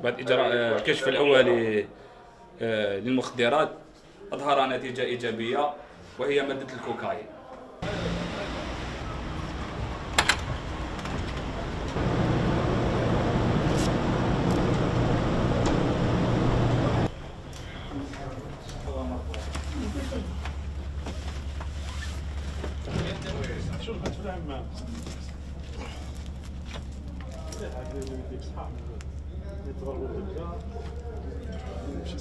بعد إجراء آه، الكشف الأولي آه، آه، للمخدرات أظهر نتيجة إيجابية وهي مادة الكوكايين. بديك صحاب يتضربوا بالله يمشي